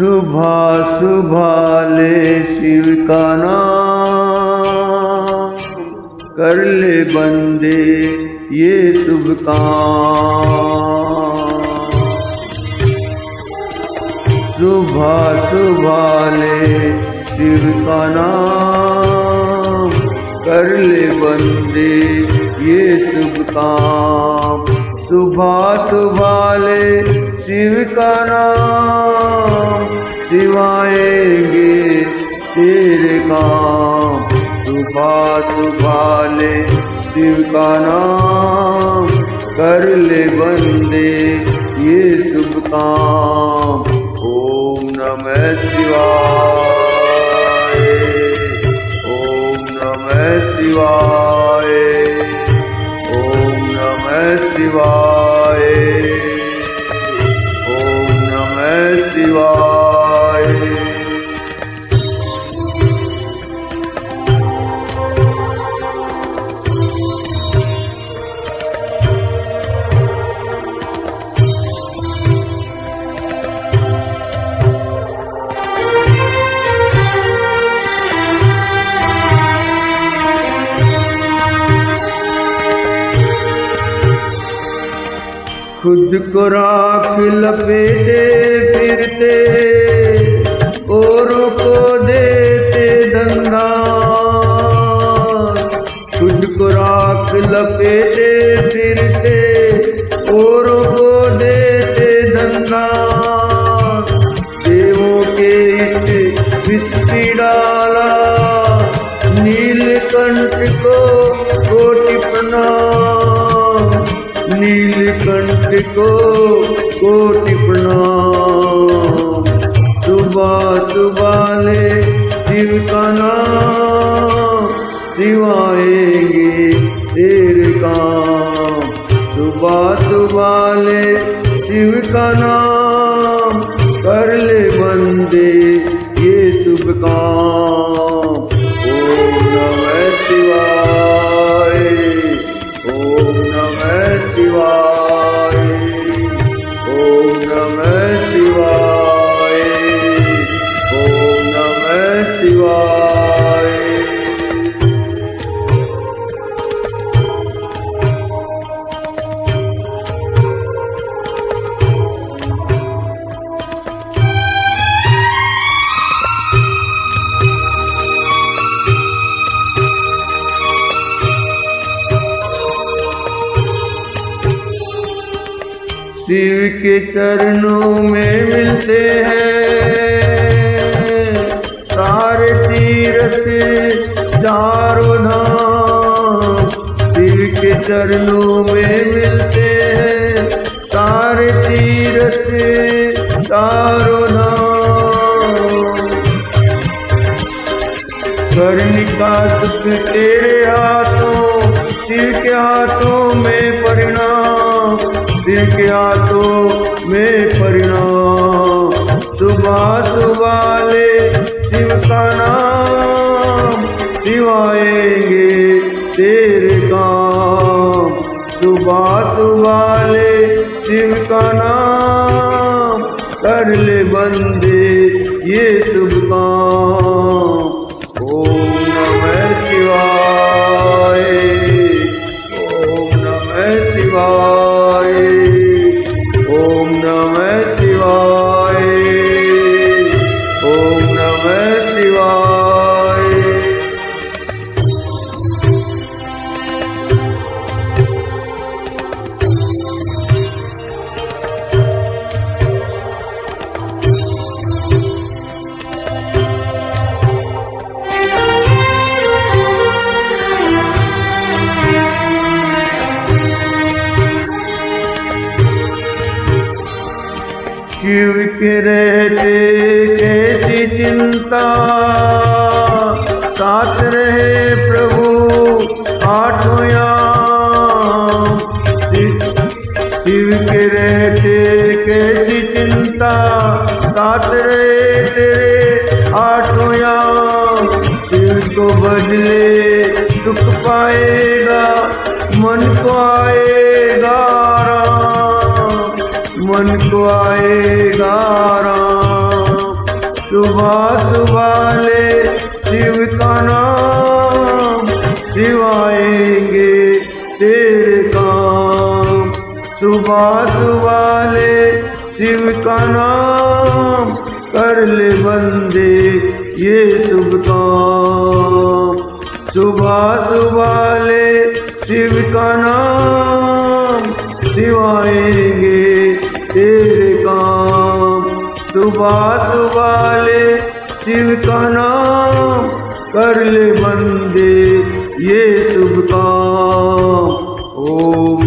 सुबह सुबह ले शिव का नाम। कर ले बंदे ये शुभ काम। सुबह सुबह ले शिव का नाम। कर ले बंदे ये शुभ काम। सुबह सुबह शिव का नाम, सिवाएँगे तेरे काम। सुबह सुबह शिव का नाम, कर ले बंदे ये शुभ काम। ओम नमः शिवाय। शिवाय खुद को राख लपेटे फिरते, औरों को देते धंधा खुद को राख लपेटे फिरते, औरों को देते धंधा देवों के डाला, नीलकंठ को कोटि प्रणाम। नीलकंठ को कोटि प्रणाम। सुबह सुबह ले शिव का नाम सिवाएँगे तेरे काम सुबह सुबह ले शिव का नाम, कर ले बंदे ये शुभ काम। शिव के चरणों में मिलते हैं। सारे तीरथ, चारों शिव के चरणों में मिलते हैं। सारे तीरथ, चारों धाम। करने का सुख तेरे हाथों, शिव के हाथों में परिणाम। के हाथों में परिणाम। सुबह सुबह ले शिव का नाम, सिवाएँगे तेरे काम। सुबह सुबह ले शिव का नाम, कर ले बंदे ये शुभ काम। ओम नमः शिवाय। शिव के रहते, कैसी चिंता। साथ रहे प्रभु, आठों शिव के रहते, कैसी चिंता। साथ रहे तेरे आठों शिव को बदले दुख पाएगा, मन को आएगा। मन को आएगा राम। सुबह सुबह ले शिव का नाम सिवाएँगे तेरे काम। सुबह सुबह ले शिव का नाम कर ले बंदे ये शुभ काम। सुबह सुबह ले शिव का नाम सिवाएँगे सुबह वाले शिव का नाम कर ले बंदे ये शुभ काम। ओम